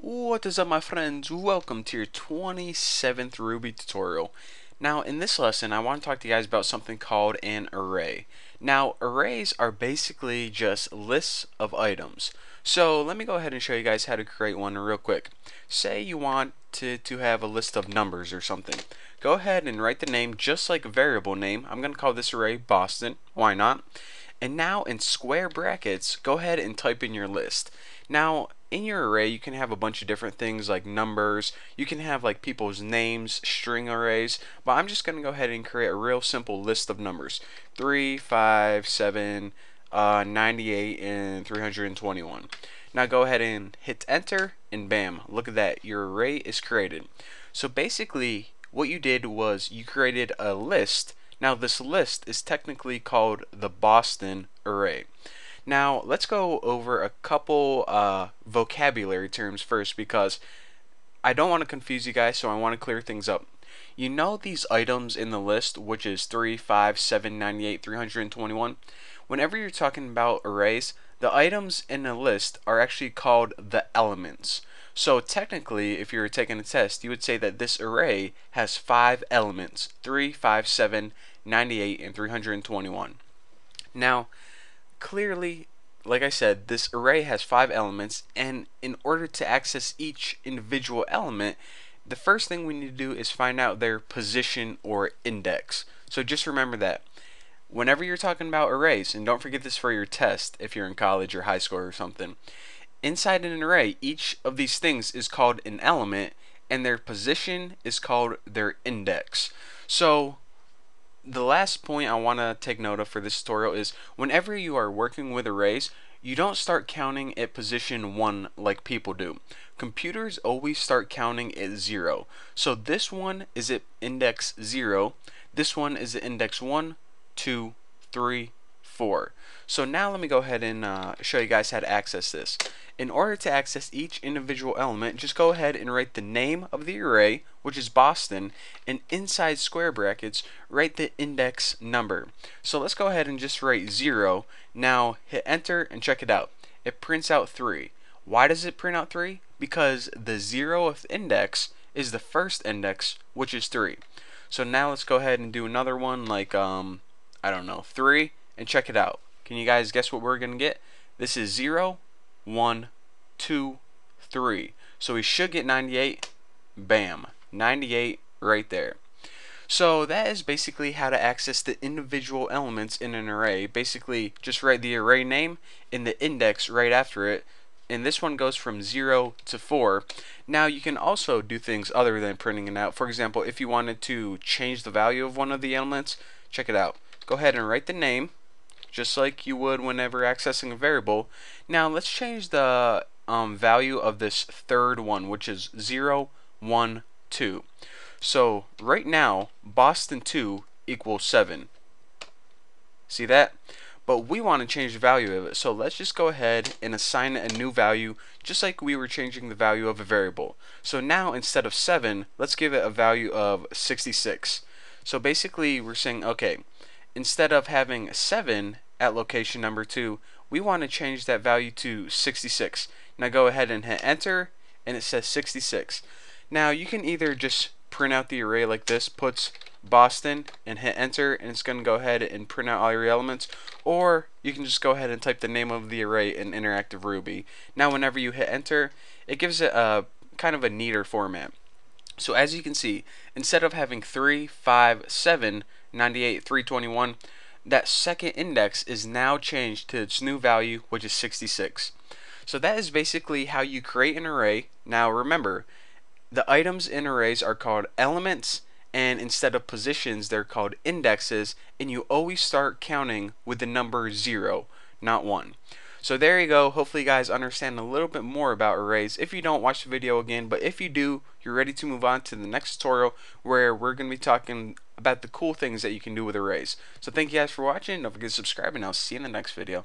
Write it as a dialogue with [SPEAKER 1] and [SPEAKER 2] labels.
[SPEAKER 1] What is up my friends? Welcome to your 27th Ruby tutorial. Now in this lesson I want to talk to you guys about something called an array. Now arrays are basically just lists of items. So let me go ahead and show you guys how to create one real quick. Say you want to, to have a list of numbers or something. Go ahead and write the name just like a variable name. I'm going to call this array Boston. Why not? And now in square brackets, go ahead and type in your list. Now, in your array, you can have a bunch of different things like numbers. You can have like people's names, string arrays. But I'm just going to go ahead and create a real simple list of numbers. 3, 5, 7, uh, 98, and 321. Now go ahead and hit enter and bam, look at that. Your array is created. So basically, what you did was you created a list now this list is technically called the Boston array. Now let's go over a couple uh, vocabulary terms first because I don't want to confuse you guys so I want to clear things up. You know these items in the list which is 3, 5, 7, 98, 321? Whenever you're talking about arrays, the items in a list are actually called the elements. So technically, if you were taking a test, you would say that this array has five elements, 3, 5, 7, 98, and 321. Now, clearly, like I said, this array has five elements, and in order to access each individual element, the first thing we need to do is find out their position or index. So just remember that. Whenever you're talking about arrays, and don't forget this for your test if you're in college or high school or something, Inside an array, each of these things is called an element and their position is called their index. So the last point I want to take note of for this tutorial is whenever you are working with arrays, you don't start counting at position 1 like people do. Computers always start counting at 0. So this one is at index 0, this one is at index 1, 2, 3, 4. So now let me go ahead and uh, show you guys how to access this. In order to access each individual element, just go ahead and write the name of the array, which is Boston, and inside square brackets, write the index number. So let's go ahead and just write 0. Now hit enter and check it out. It prints out 3. Why does it print out 3? Because the 0th index is the first index, which is 3. So now let's go ahead and do another one like, um, I don't know, 3, and check it out. Can you guys guess what we're going to get? This is 0, 1, 2, 3. So we should get 98. Bam. 98 right there. So that is basically how to access the individual elements in an array. Basically, just write the array name and the index right after it. And this one goes from 0 to 4. Now you can also do things other than printing it out. For example, if you wanted to change the value of one of the elements, check it out. Go ahead and write the name just like you would whenever accessing a variable. Now let's change the um, value of this third one, which is 0, 1, 2. So right now, Boston 2 equals 7. See that? But we want to change the value of it. So let's just go ahead and assign a new value just like we were changing the value of a variable. So now instead of 7, let's give it a value of 66. So basically we're saying, okay, instead of having 7 at location number 2, we want to change that value to 66. Now go ahead and hit enter and it says 66. Now you can either just print out the array like this, puts Boston and hit enter and it's going to go ahead and print out all your elements or you can just go ahead and type the name of the array in interactive Ruby. Now whenever you hit enter it gives it a kind of a neater format. So as you can see, instead of having 3, 5, 7, 98, 321, that second index is now changed to its new value, which is 66. So that is basically how you create an array. Now remember, the items in arrays are called elements, and instead of positions, they're called indexes, and you always start counting with the number 0, not 1. So there you go. Hopefully you guys understand a little bit more about arrays. If you don't, watch the video again. But if you do, you're ready to move on to the next tutorial where we're going to be talking about the cool things that you can do with arrays. So thank you guys for watching. Don't forget to subscribe and I'll see you in the next video.